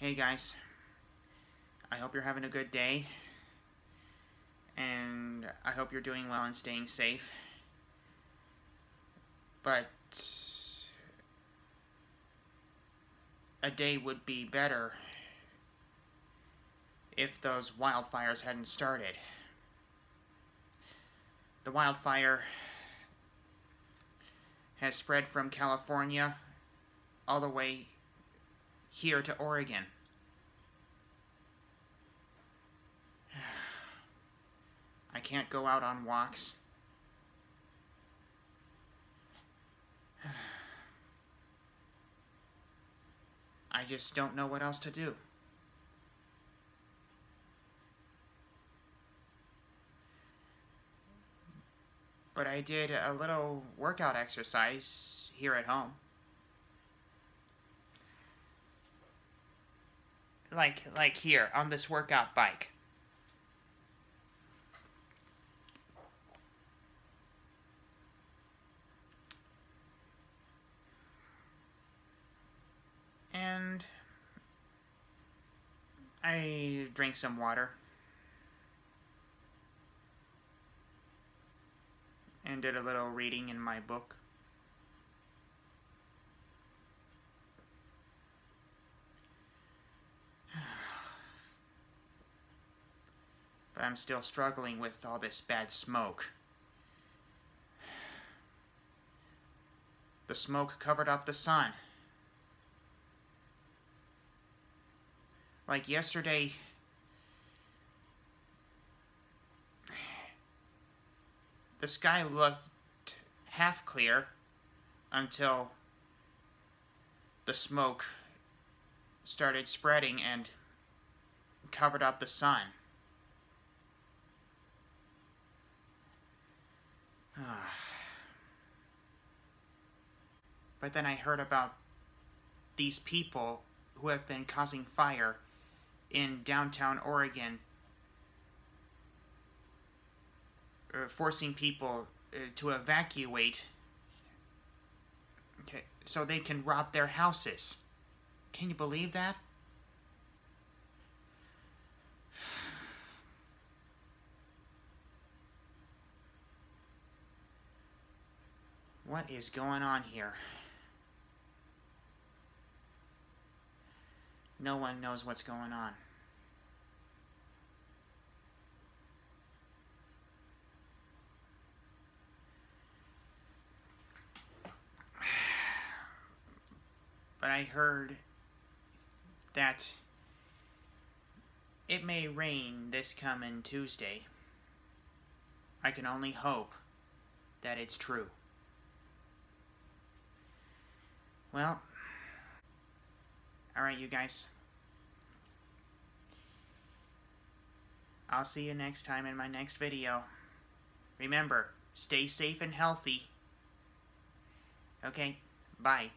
Hey guys, I hope you're having a good day, and I hope you're doing well and staying safe. But a day would be better if those wildfires hadn't started. The wildfire has spread from California all the way here to Oregon. I can't go out on walks. I just don't know what else to do. But I did a little workout exercise here at home. Like, like here, on this workout bike. And I drank some water. And did a little reading in my book. But I'm still struggling with all this bad smoke. The smoke covered up the sun. Like yesterday, the sky looked half clear until the smoke started spreading and covered up the sun. but then I heard about these people who have been causing fire in downtown Oregon, uh, forcing people uh, to evacuate okay, so they can rob their houses. Can you believe that? What is going on here? No one knows what's going on. But I heard that it may rain this coming Tuesday. I can only hope that it's true. Well, alright, you guys. I'll see you next time in my next video. Remember, stay safe and healthy. Okay, bye.